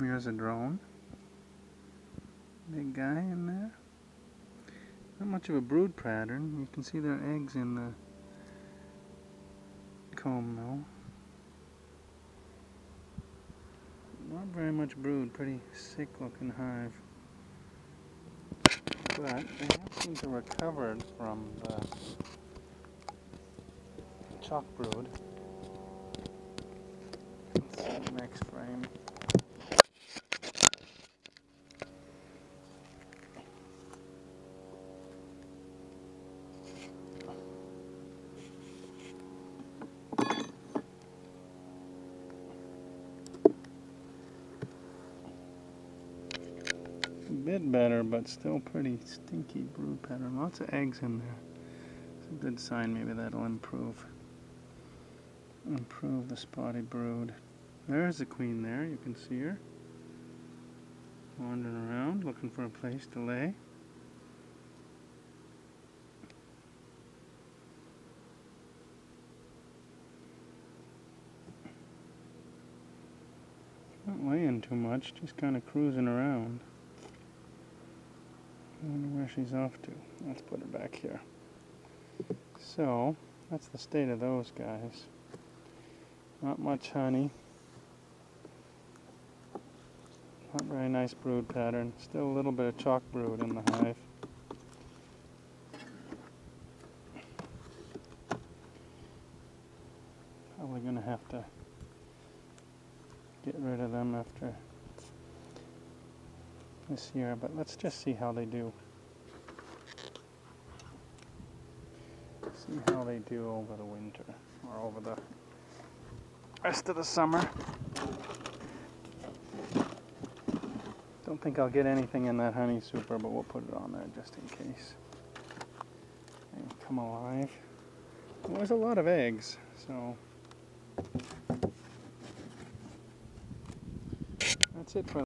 Here's a drone. Big guy in there. Not much of a brood pattern. You can see their eggs in the comb though. Not very much brood, pretty sick looking hive. But they have seemed to recovered from the chalk brood. Let's see next frame. A bit better, but still pretty stinky brood pattern. Lots of eggs in there. It's a good sign. Maybe that'll improve improve the spotted brood. There's the queen there. You can see her wandering around, looking for a place to lay. Not laying too much, just kind of cruising around. I wonder where she's off to. Let's put her back here. So, that's the state of those guys. Not much honey. Not very nice brood pattern. Still a little bit of chalk brood in the hive. Probably going to have to get rid of them after this year, but let's just see how they do. See how they do over the winter, or over the rest of the summer. Don't think I'll get anything in that honey super, but we'll put it on there just in case. And come alive. Well, there's a lot of eggs, so that's it for